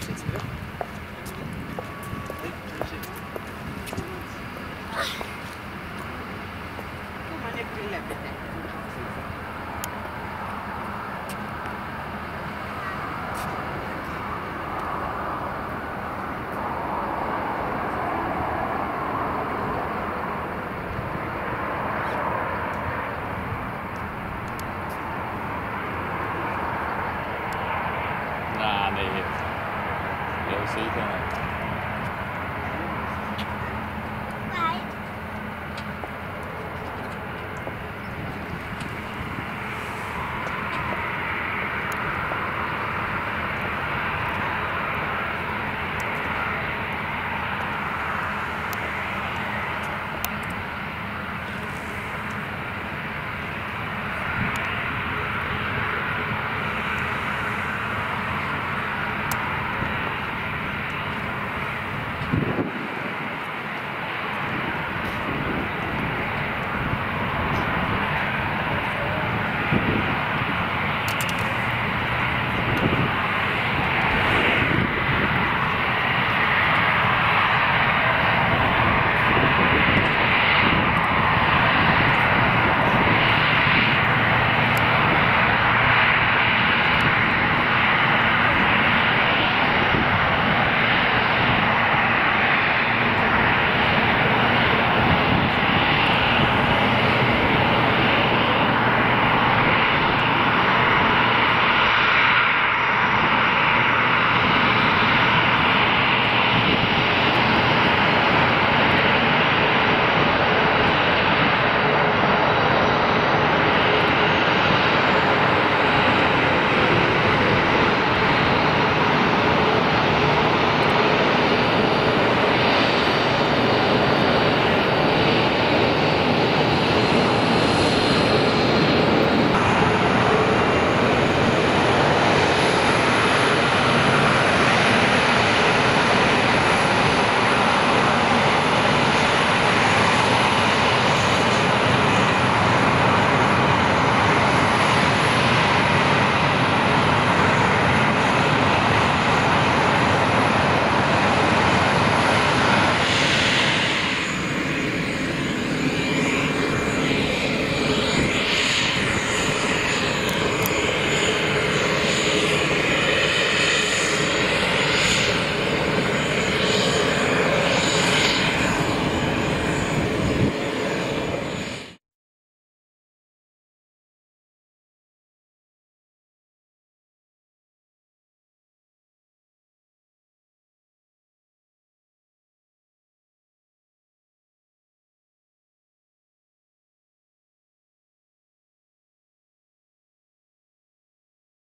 しい so you can like